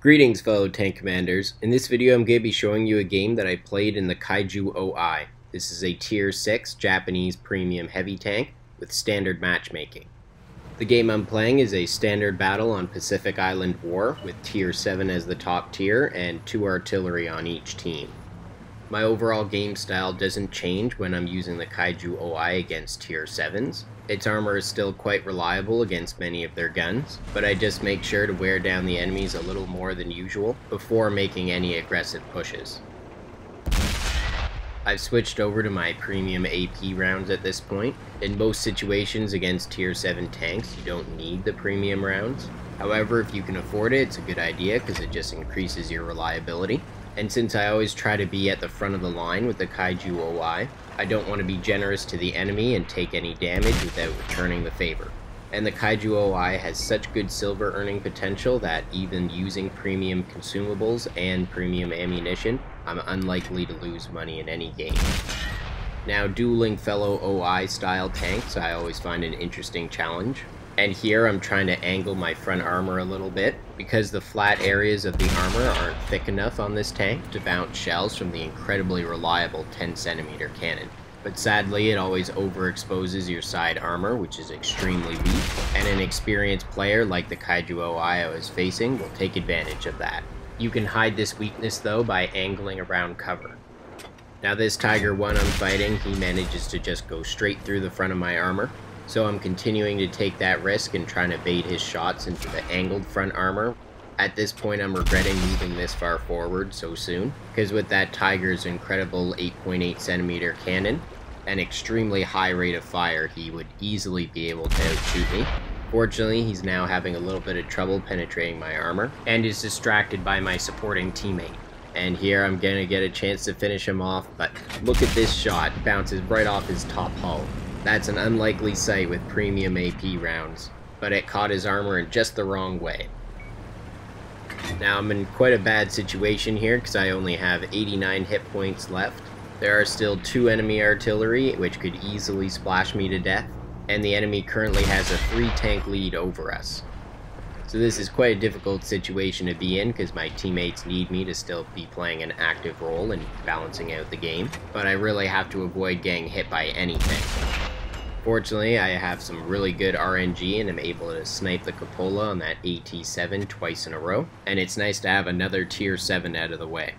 Greetings fellow tank commanders. In this video I'm going to be showing you a game that I played in the Kaiju OI. This is a tier 6 Japanese premium heavy tank with standard matchmaking. The game I'm playing is a standard battle on Pacific Island War with tier 7 as the top tier and 2 artillery on each team. My overall game style doesn't change when I'm using the Kaiju OI against tier 7s. Its armor is still quite reliable against many of their guns, but I just make sure to wear down the enemies a little more than usual before making any aggressive pushes. I've switched over to my premium AP rounds at this point. In most situations against tier 7 tanks, you don't need the premium rounds. However, if you can afford it, it's a good idea because it just increases your reliability. And since I always try to be at the front of the line with the Kaiju OI, I don't want to be generous to the enemy and take any damage without returning the favor. And the Kaiju OI has such good silver earning potential that even using premium consumables and premium ammunition, I'm unlikely to lose money in any game. Now, dueling fellow OI style tanks I always find an interesting challenge. And here I'm trying to angle my front armor a little bit because the flat areas of the armor aren't thick enough on this tank to bounce shells from the incredibly reliable 10 centimeter cannon. But sadly, it always overexposes your side armor, which is extremely weak, and an experienced player like the Kaiju OI I was facing will take advantage of that. You can hide this weakness though by angling around cover. Now this Tiger 1 I'm fighting, he manages to just go straight through the front of my armor, so I'm continuing to take that risk and trying to bait his shots into the angled front armor. At this point I'm regretting moving this far forward so soon, because with that Tiger's incredible 8.8 centimeter cannon, an extremely high rate of fire, he would easily be able to outshoot me. Fortunately, he's now having a little bit of trouble penetrating my armor, and is distracted by my supporting teammate. And here I'm gonna get a chance to finish him off, but look at this shot, bounces right off his top hull. That's an unlikely sight with premium AP rounds, but it caught his armor in just the wrong way. Now I'm in quite a bad situation here because I only have 89 hit points left. There are still two enemy artillery which could easily splash me to death, and the enemy currently has a 3 tank lead over us. So this is quite a difficult situation to be in because my teammates need me to still be playing an active role in balancing out the game, but I really have to avoid getting hit by anything. Fortunately, I have some really good RNG and am able to snipe the cupola on that AT-7 twice in a row, and it's nice to have another tier 7 out of the way.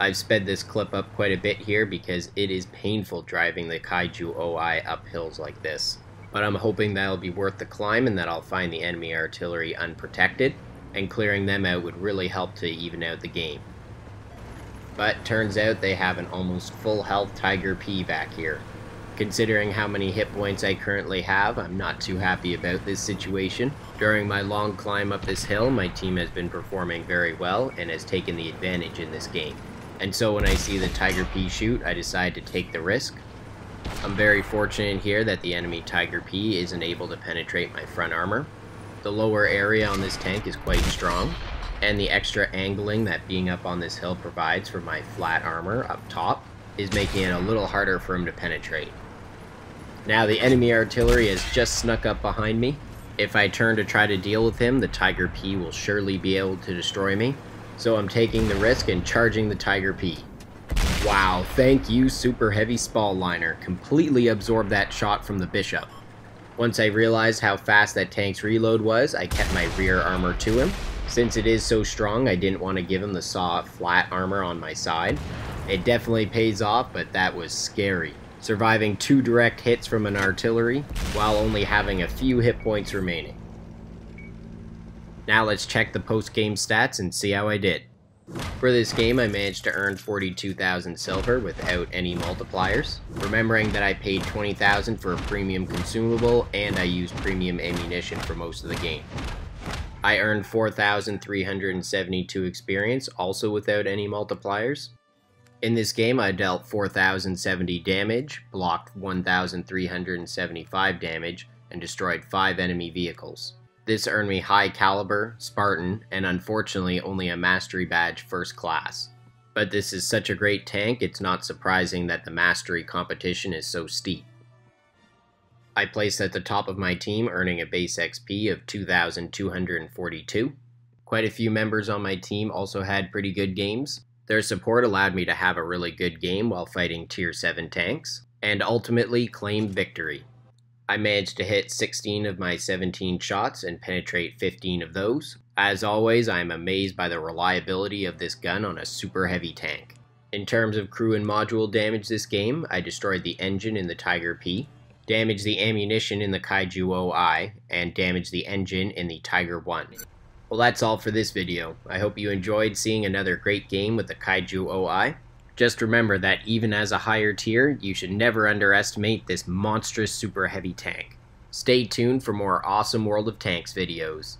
I've sped this clip up quite a bit here because it is painful driving the Kaiju OI up hills like this. But I'm hoping that'll be worth the climb and that I'll find the enemy artillery unprotected, and clearing them out would really help to even out the game. But turns out they have an almost full health Tiger P back here, Considering how many hit points I currently have, I'm not too happy about this situation. During my long climb up this hill, my team has been performing very well and has taken the advantage in this game. And so when I see the Tiger P shoot, I decide to take the risk. I'm very fortunate here that the enemy Tiger P isn't able to penetrate my front armor. The lower area on this tank is quite strong, and the extra angling that being up on this hill provides for my flat armor up top is making it a little harder for him to penetrate. Now the enemy artillery has just snuck up behind me. If I turn to try to deal with him, the Tiger P will surely be able to destroy me. So I'm taking the risk and charging the Tiger P. Wow, thank you Super Heavy Spall Liner. Completely absorbed that shot from the Bishop. Once I realized how fast that tank's reload was, I kept my rear armor to him. Since it is so strong, I didn't want to give him the saw flat armor on my side. It definitely pays off, but that was scary surviving two direct hits from an artillery, while only having a few hit points remaining. Now let's check the post-game stats and see how I did. For this game, I managed to earn 42,000 silver without any multipliers, remembering that I paid 20,000 for a premium consumable and I used premium ammunition for most of the game. I earned 4,372 experience, also without any multipliers, in this game, I dealt 4,070 damage, blocked 1,375 damage, and destroyed 5 enemy vehicles. This earned me High Caliber, Spartan, and unfortunately only a Mastery Badge First Class. But this is such a great tank, it's not surprising that the Mastery competition is so steep. I placed at the top of my team, earning a base XP of 2,242. Quite a few members on my team also had pretty good games. Their support allowed me to have a really good game while fighting tier 7 tanks, and ultimately claim victory. I managed to hit 16 of my 17 shots and penetrate 15 of those. As always, I am amazed by the reliability of this gun on a super heavy tank. In terms of crew and module damage this game, I destroyed the engine in the Tiger P, damaged the ammunition in the Kaiju OI, and damaged the engine in the Tiger 1. Well that's all for this video. I hope you enjoyed seeing another great game with the Kaiju OI. Just remember that even as a higher tier, you should never underestimate this monstrous super heavy tank. Stay tuned for more awesome World of Tanks videos.